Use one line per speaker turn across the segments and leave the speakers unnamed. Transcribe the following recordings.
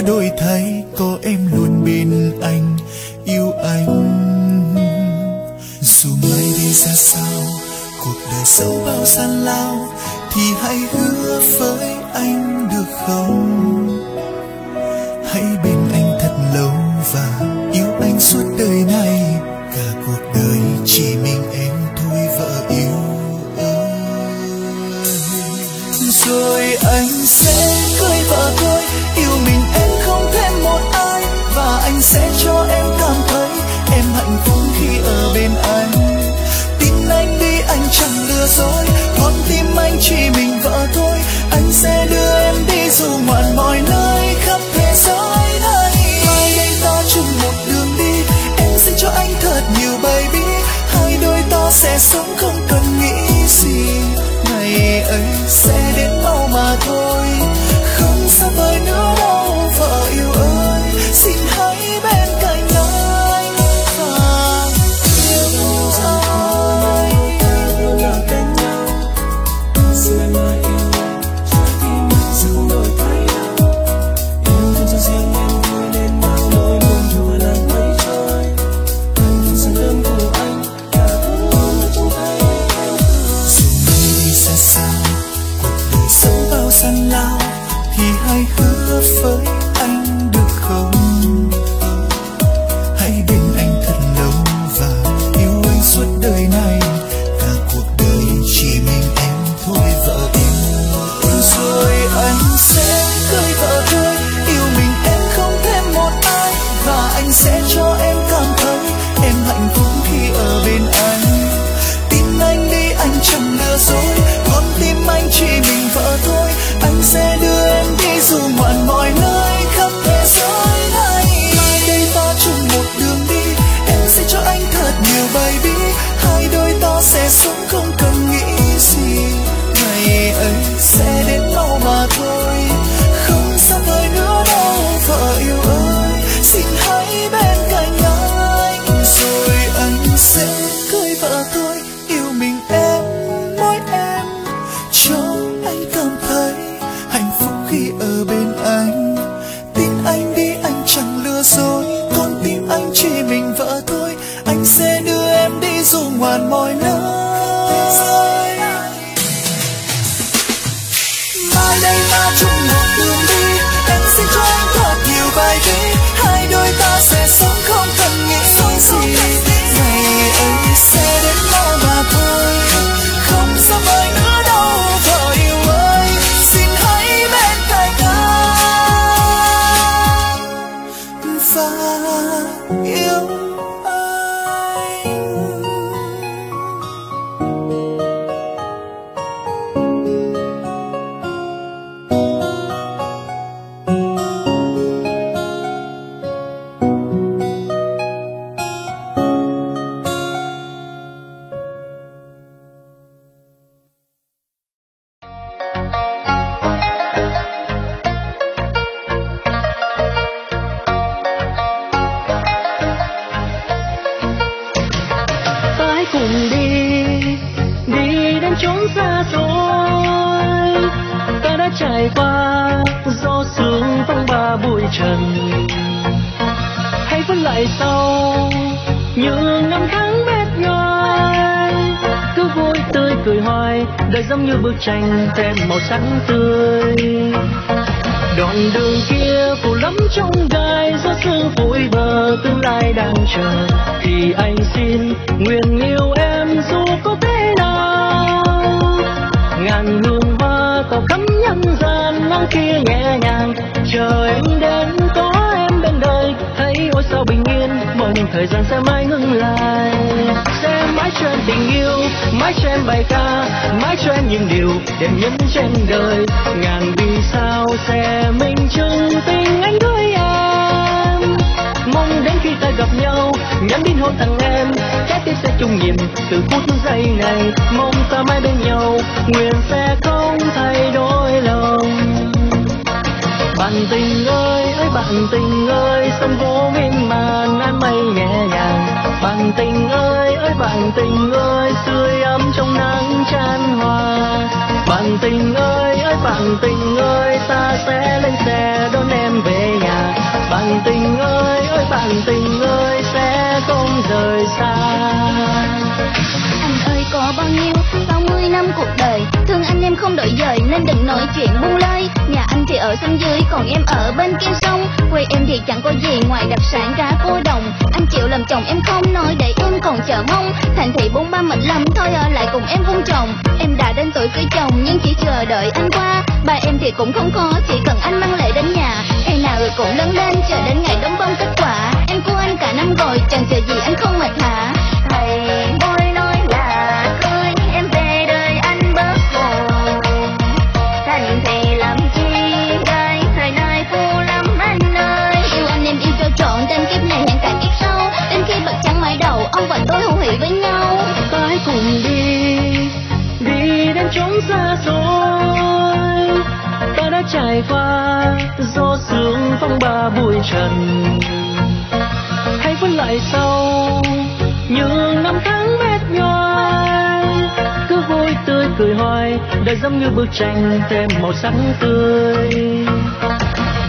cuộc đổi thay có em luôn bên anh, yêu anh. Dù mai đi ra sao, cuộc đời sâu bao gian lao, thì hãy hứa với anh được không? Hãy bên anh thật lâu và yêu anh suốt đời này. Sẽ cưới vợ tôi yêu mình em mỗi em. Cho anh cảm thấy hạnh phúc khi ở bên anh. Tin anh đi anh chẳng lừa dối. Con tim anh chỉ mình vợ thôi. Anh sẽ đưa em đi dù ngoạn mọi nơi. Mai đây ta chung một đường đi em sẽ cho anh thật nhiều bài đi hai đôi ta sẽ sống không cần nghĩ gì Ngày
qua, gió sương vắng ba bụi trần. Hãy vẫn lại sau, những năm tháng mệt nhoài cứ vui tươi cười hoài, đời giống như bức tranh thêm màu sắc tươi. Đoạn đường kia phủ lắm trong gai, gió sương vui bờ, tương lai đang chờ. Thì anh xin nguyện yêu em dù có thế nào. Ngàn hương sáng kia nhẹ nhàng. Chờ em đến, có em bên đời. Thấy ôi sao bình yên mong thời gian sẽ mãi ngừng lại. Sẽ mãi cho em tình yêu, mãi cho em bài ca, mãi cho em những điều đẹp nhất trên đời. Ngàn vì sao sẽ minh chứng tình anh đôi em? Mong đến khi ta gặp nhau, nhắn tin hôn thằng em. Trái tim sẽ chung nhịp từ phút giây này. Mong ta mãi bên nhau, nguyện sẽ có bạn tình ơi ơi bạn tình ơi, sông vô miên màn an mây nhẹ nhàng. Bạn tình ơi ơi bạn tình ơi, tươi ấm trong nắng chan hòa. Bạn tình ơi ơi bạn tình ơi, ta sẽ lên xe đón
em
về nhà. Bạn tình ơi ơi bạn tình ơi, sẽ không rời xa.
Anh ơi, có bao nhiêu? Bao mươi năm cuộc đời, thương anh em không đổi dời nên đừng nói chuyện buông lơi anh thì ở sông dưới, còn em ở bên kia sông. Quê em thì chẳng có gì ngoài đặc sản cá cua đồng. Anh chịu làm chồng em không nói để em còn chờ mong. Thành thị bốn ba mệt lắm, thôi ở lại cùng em vun trồng. Em đã đến tuổi cưới chồng, nhưng chỉ chờ đợi anh qua. Ba em thì cũng không khó, chỉ cần anh mang lễ đến nhà. Ngày nào rồi cũng lớn lên, chờ đến ngày đóng bông kết quả. Em của anh cả năm rồi, chẳng chờ gì anh không mệt hả Thầy
ta đã qua gió sương phong ba bụi trần. Hãy vẫn lại sau những năm tháng mệt nhoài, cứ vui tươi cười hoài, đời giống như bức tranh thêm màu sắc tươi.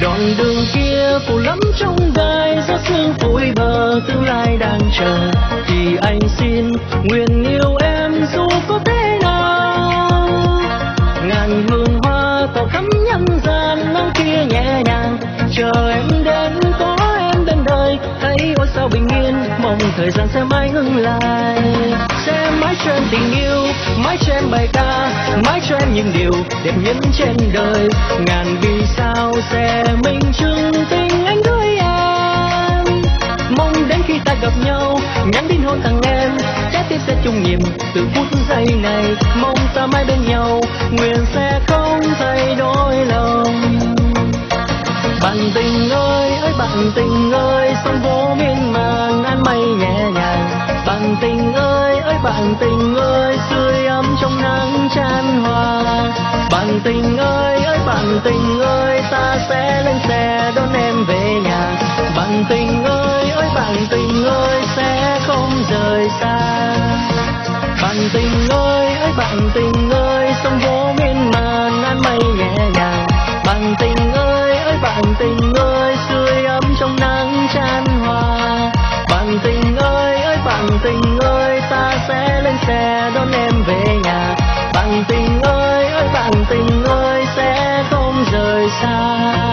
Đoạn đường kia phủ lắm trong gai gió sương phủi bờ tương lai đang chờ. Thì anh xin nguyện yêu chờ em đến, có em bên đời. Thấy ôi sao bình yên, mong thời gian sẽ mãi ngừng lại. Sẽ mãi cho em tình yêu, mãi cho em bài ca, mãi cho em những điều đẹp nhất trên đời. Ngàn vì sao sẽ minh chứng tình anh gửi em? Mong đến khi ta gặp nhau nhắn tin hôn tặng em. Trái tim sẽ chung nhịp từ phút giây này. Mong ta mãi bên nhau, nguyện bạn tình ơi, sông vô miên man ăn mây nhẹ nhàng. Bạn tình ơi ơi bạn tình ơi, sưởi ấm trong nắng chan hòa. Bạn tình ơi ơi bạn tình ơi, ta sẽ lên xe đón em về nhà. Bạn tình ơi ơi bạn tình ơi, sẽ không rời xa. Bạn tình ơi ơi bạn tình 沙